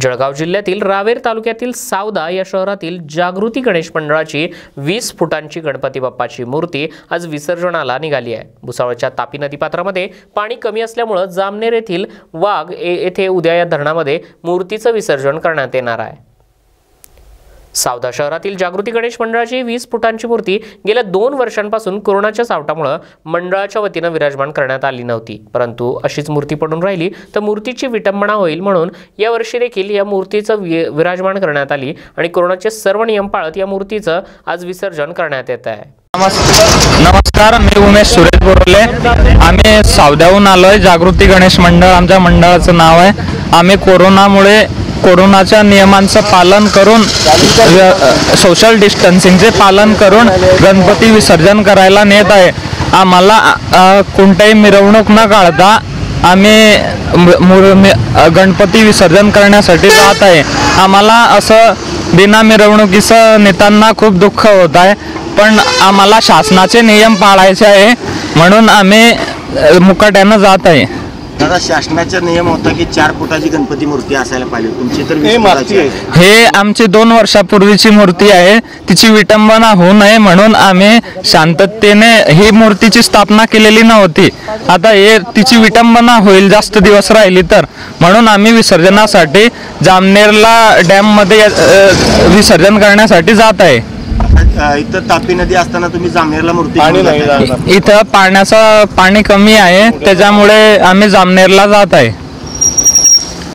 जळगाव जिल्ह्यातील रावेर तालुक्यातील सावदा या शहरातील जागृती गणेश मंडळाची वीस फुटांची गणपती बाप्पाची मूर्ती आज विसर्जनाला निघाली आहे. भुसावळच्या तापी नदीपात्रामध्ये पाणी कमी असल्यामुळं जामनेर येथील वाघ येथे उद्या या धरणामध्ये मूर्तीचं विसर्जन करण्यात येणार आहे. सावदा शहरातील जागृती गणेश मंडळाची वीस फुटांची मूर्ती गेल्या दोन वर्षांपासून कोरोनाच्या सावटामुळे मंडळाच्या वतीनं विराजमान करण्यात आली नव्हती. परंतु अशीच मूर्ती पडून राहिली तर मूर्तीची विटंबना होईल म्हणून या वर्षी देखील या मूर्तीचं वि विराजमान करण्यात आली आणि कोरोनाचे सर्व नियम पाळत या मूर्तीचं आज विसर्जन करण्यात येत आहे. नमस्कार मी उमेश सुरेश बोरले आम्ही सावद्याहून आलोय जागृती गणेश मंडळ आमच्या मंडळाचं नाव आहे. आम्ही कोरोनामुळे कोरोनाच्या नियमांचं पालन करून सोशल डिस्टन्सिंगचे पालन करून गणपती विसर्जन करायला नेत आहे. आम्हाला कोणत्याही मिरवणूक न काढता आम्ही मु- गणपती विसर्जन करण्यासाठी जात आहे. आम्हाला असं बिना मिरवणुकीचं नेताना खूप दुःख होत आहे. पण आम्हाला शासनाचे नियम पाळायचे आहे म्हणून आम्ही मुकाट्यानं जात आहे. दादा शासनाचा नियम होता की चार फुटाची गणपती मूर्ती असायला पाहिजे. तुमची तर वीस फुटाची आहे. हे आमची दोन वर्षापूर्वीची मूर्ती आहे. तिची विटंबना होऊ नये म्हणून आम्ही शांततेने ही मूर्तीची स्थापना केलेली नव्हती. आता हे तिची विटंबना होईल जास्त दिवस राहिली तर. म्हणून आम्ही विसर्जनासाठी जामनेरला डॅममध्ये अ, विसर्जन करण्यासाठी जात आहे. इथं तापी नदी असताना तुम्ही जामनेरला मूर्ती. इथं पाण्याचं पाणी कमी आहे त्याच्यामुळे आम्ही जामनेरला जात आहे